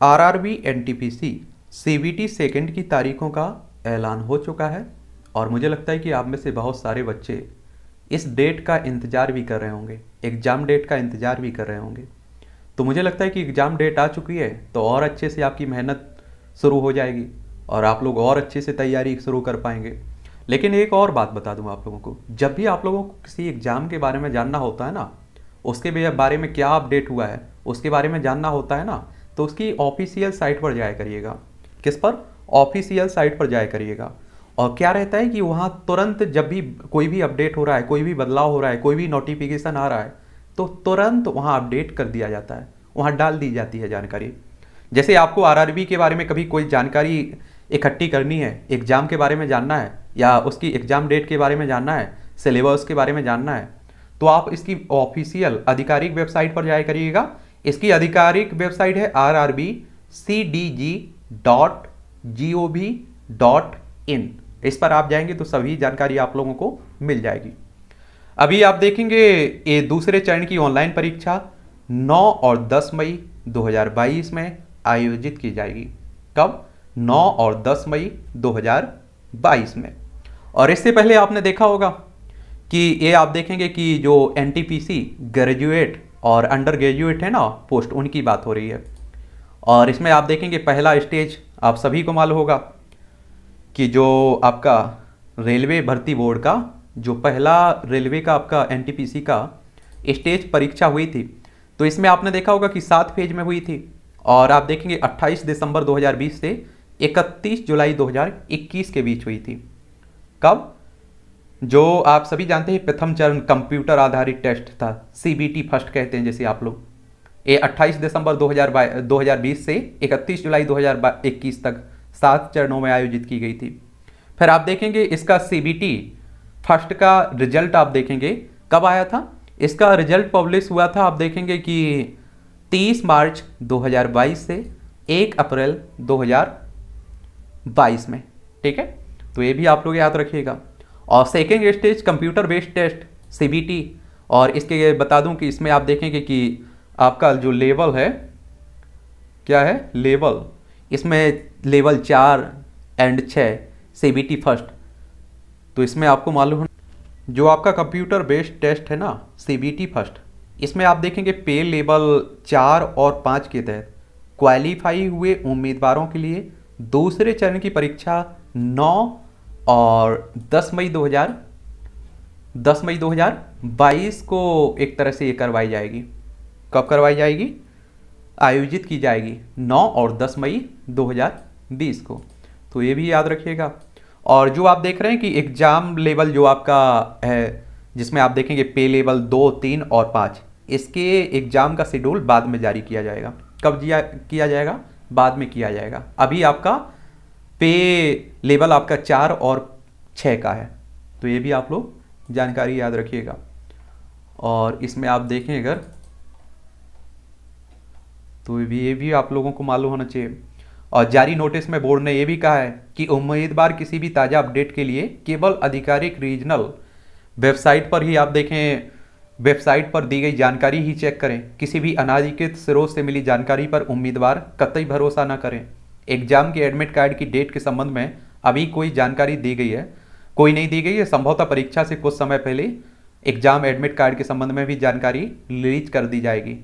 RRB NTPC CBT second की तारीखों का ऐलान हो चुका है और मुझे लगता है कि आप में से बहुत सारे बच्चे इस डेट का इंतज़ार भी कर रहे होंगे एग्ज़ाम डेट का इंतज़ार भी कर रहे होंगे। तो मुझे लगता है कि एग्ज़ाम डेट आ चुकी है तो और अच्छे से आपकी मेहनत शुरू हो जाएगी और आप लोग और अच्छे से तैयारी शुरू कर पाएँगे। लेकिन एक और बात बता दूँ आप लोगों को, जब भी आप लोगों को किसी एग्ज़ाम के बारे में जानना होता है ना, उसके बारे में क्या अपडेट हुआ है, उसके बारे में जानना होता है ना तो उसकी ऑफिशियल साइट पर जाया करिएगा। किस पर? ऑफिशियल साइट पर जाया करिएगा। और क्या रहता है कि वहाँ तुरंत जब भी कोई भी अपडेट हो रहा है, कोई भी बदलाव हो रहा है, कोई भी नोटिफिकेशन आ रहा है तो तुरंत वहाँ अपडेट कर दिया जाता है। वहाँ डाल दी जाती है जानकारी। जैसे आपको आरआरबी के बारे में कभी कोई जानकारी इकट्ठी करनी है एग्ज़ाम के बारे में जानना है, या उसकी एग्ज़ाम डेट के बारे में जानना है सिलेबस के बारे में जानना है तो आप इसकी ऑफिशियल आधिकारिक वेबसाइट पर जाया करिएगा। इसकी आधिकारिक वेबसाइट है R R B C D G dot G O V dot in. इस पर आप जाएँगे तो सभी जानकारी आप लोगों को मिल जाएगी। अभी आप देखेंगे ये दूसरे चरण की ऑनलाइन परीक्षा 9 और 10 मई 2022 में आयोजित की जाएगी। कब? 9 और 10 मई 2022 में। और इससे पहले आपने देखा होगा कि ये आप देखेंगे कि जो एनटीपीसी ग्रेजुएट और अंडर ग्रेजुएट है ना, पोस्ट उनकी बात हो रही है। और इसमें आप देखेंगे पहला स्टेज आप सभी को मालूम होगा कि जो आपका रेलवे भर्ती बोर्ड का, जो पहला रेलवे का आपका एनटीपीसी का स्टेज परीक्षा हुई थी तो इसमें आपने देखा होगा कि सात फ़ेज़ में हुई थी। और आप देखेंगे 28 दिसंबर 2020 से 31 जुलाई 2021 के बीच हुई थी। कब? जो आप सभी जानते हैं, प्रथम चरण कंप्यूटर आधारित टेस्ट था सीबीटी फ़र्स्ट कहते हैं जैसे आप लोग। ये 28 दिसंबर 2020 से 31 जुलाई 2021 तक सात चरणों में आयोजित की गई थी। फिर आप देखेंगे इसका सीबीटी फ़र्स्ट का रिज़ल्ट आप देखेंगे। कब आया था? इसका रिज़ल्ट पब्लिश हुआ था, आप देखेंगे कि 30 मार्च 2022 से 1 अप्रैल 2022 में, ठीक है? तो ये भी आप लोग याद रखिएगा। और second stage computer based test CBT और इसके बता दूँ कि इसमें आप देखेंगे कि आपका जो लेवल है, क्या है? लेवल। इसमें लेवल चार एंड छः सीबीटी फ़र्स्ट। तो इसमें आपको मालूम है जो आपका कंप्यूटर बेस्ड टेस्ट है ना सीबीटी फ़र्स्ट, इसमें आप देखेंगे पे लेवल चार और पाँच के तहत। क्वालिफाई हुए उम्मीदवारों के लिए दूसरे चरण की परीक्षा नौ और 10 मई 2000 10 मई 2022 को एक तरह से ये करवाई जाएगी। कब करवाई जाएगी? आयोजित की जाएगी 9 और 10 मई 2020 को। तो ये भी याद रखिएगा। और जो आप देख रहे हैं कि एग्ज़ाम लेवल जो आपका है, जिसमें आप देखेंगे पे लेवल दो, तीन और पाँच, इसके एग्ज़ाम का शेड्यूल बाद में जारी किया जाएगा। कब किया जाएगा? बाद में किया जाएगा। अभी आपका पे लेवल आपका चार और छः का है। तो ये भी आप लोग जानकारी याद रखिएगा। और इसमें आप देखें अगर तो भी, ये भी आप लोगों को मालूम होना चाहिए। और जारी नोटिस में बोर्ड ने यह भी कहा है कि उम्मीदवार किसी भी ताज़ा अपडेट के लिए केवल आधिकारिक रीजनल वेबसाइट पर ही आप देखें, वेबसाइट पर दी गई जानकारी ही चेक करें। किसी भी अनाधिकृत स्रोत से मिली जानकारी पर उम्मीदवार कतई भरोसा न करें। एग्ज़ाम के एडमिट कार्ड की डेट के संबंध में अभी कोई जानकारी दी गई है? कोई नहीं दी गई है। संभवतः परीक्षा से कुछ समय पहले एग्ज़ाम एडमिट कार्ड के संबंध में भी जानकारी रिलीज़ कर दी जाएगी।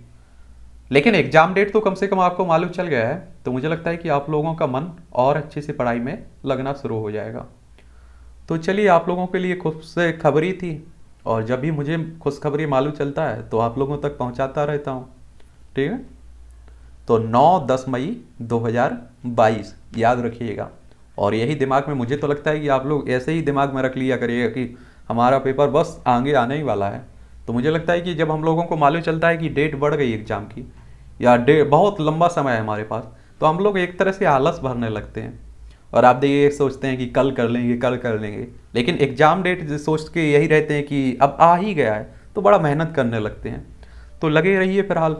लेकिन एग्ज़ाम डेट तो कम से कम आपको मालूम चल गया है तो मुझे लगता है कि आप लोगों का मन और अच्छे से पढ़ाई में लगना शुरू हो जाएगा। तो चलिए, आप लोगों के लिए खुद से खबरी थी, और जब भी मुझे खुशखबरी मालूम चलता है तो आप लोगों तक पहुंचाता रहता हूँ। ठीक है? तो 9-10 मई 2022 याद रखिएगा। और यही दिमाग में मुझे तो लगता है कि आप लोग ऐसे ही दिमाग में रख लिया करिएगा कि हमारा पेपर बस आगे आने ही वाला है। तो मुझे लगता है कि जब हम लोगों को मालूम चलता है कि डेट बढ़ गई एग्ज़ाम की, या डे, बहुत लंबा समय है हमारे पास तो हम लोग एक तरह से आलस भरने लगते हैं। और आप देखिए सोचते हैं कि कल कर लेंगे, कल कर लेंगे। लेकिन एग्ज़ाम डेट सोच के यही रहते हैं कि अब आ ही गया है तो बड़ा मेहनत करने लगते हैं। तो लगे रहिए फ़िलहाल।